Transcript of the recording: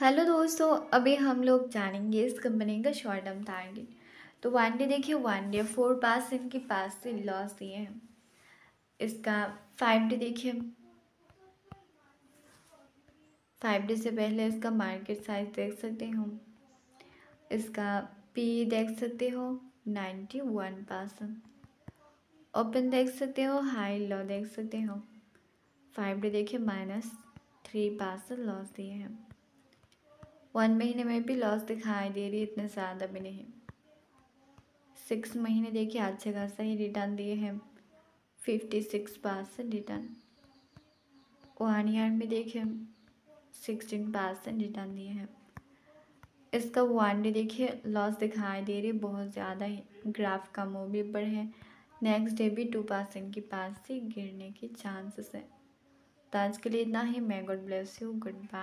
Hello दोस्तों, अभी हम लोग जानेंगे इस कंपनी का शॉर्ट टर्म टारगेट। तो वन डे देखिए, वन डे फोर पास, इनके पास से लॉस दिए हैं। इसका फाइव डे देखिए। फाइव डे से पहले इसका मार्केट साइज़ देख सकते हो। इसका पी देख सकते हो, नाइन्टी वन परसेंट। ओपन देख सकते हो, हाई, लॉ देख सकते हो। फाइव डे देखिए, माइनस थ्री परसेंट लॉस दिए हैं। वन महीने में भी लॉस दिखाई दे रही है, इतने ज़्यादा भी नहीं। सिक्स महीने देखिए अच्छे खासा ही रिटर्न दिए हैं। Fifty six percent return one year में देखिए सिक्सटीन परसेंट रिटर्न दिए हैं। इसका वन डे देखिए लॉस दिखाई दे रही बहुत ज़्यादा ही। ग्राफ का मूव भी ऊपर है। नेक्स्ट डे भी टू परसेंट के पास से गिरने के चांसेस है। तो आज के लिए इतना ही। मैं good bless you good bye